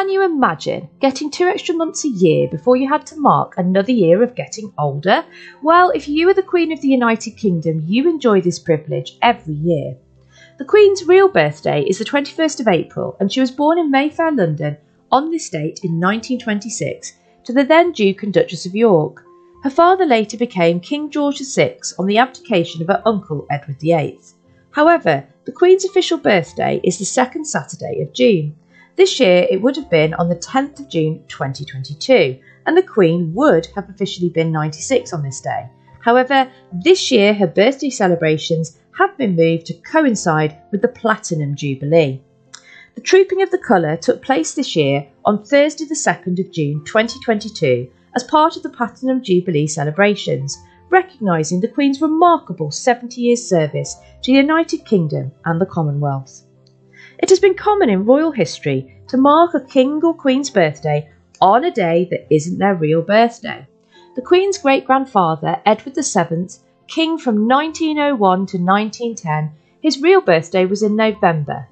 Can you imagine getting two extra months a year before you had to mark another year of getting older? Well, if you were the Queen of the United Kingdom, you enjoy this privilege every year. The Queen's real birthday is the 21st of April, and she was born in Mayfair, London, on this date in 1926 to the then Duke and Duchess of York. Her father later became King George VI on the abdication of her uncle Edward VIII. However, the Queen's official birthday is the second Saturday of June. This year it would have been on the 10th of June 2022, and the Queen would have officially been 96 on this day. However, this year her birthday celebrations have been moved to coincide with the Platinum Jubilee. The Trooping of the Colour took place this year on Thursday, the 2nd of June 2022, as part of the Platinum Jubilee celebrations, recognising the Queen's remarkable 70 years' service to the United Kingdom and the Commonwealth. It has been common in royal history to mark a king or queen's birthday on a day that isn't their real birthday. The Queen's great grandfather, Edward VII, king from 1901 to 1910, his real birthday was in November.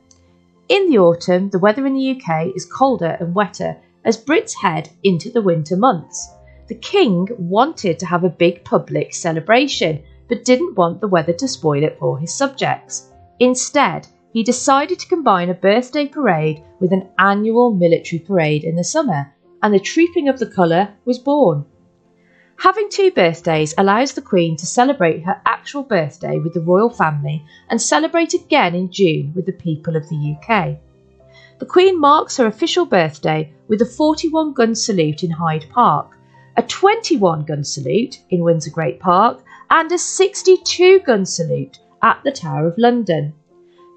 In the autumn, the weather in the UK is colder and wetter as Brits head into the winter months. The king wanted to have a big public celebration, but didn't want the weather to spoil it for his subjects. Instead, he decided to combine a birthday parade with an annual military parade in the summer, and the Trooping of the Colour was born. Having two birthdays allows the Queen to celebrate her actual birthday with the royal family and celebrate again in June with the people of the UK. The Queen marks her official birthday with a 41 gun salute in Hyde Park, a 21 gun salute in Windsor Great Park, and a 62 gun salute at the Tower of London.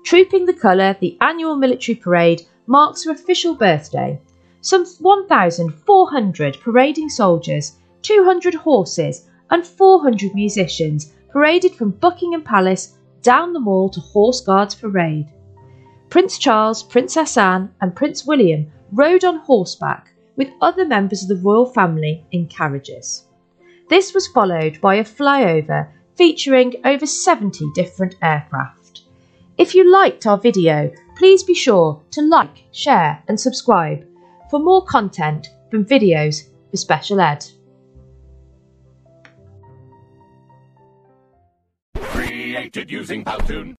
Trooping the Colour, the annual military parade, marks her official birthday. Some 1,400 parading soldiers, 200 horses, and 400 musicians paraded from Buckingham Palace down the mall to Horse Guards Parade. Prince Charles, Princess Anne, and Prince William rode on horseback with other members of the royal family in carriages. This was followed by a flyover featuring over 70 different aircraft. If you liked our video, please be sure to like, share and subscribe for more content from videos for special ed. Created using Powtoon.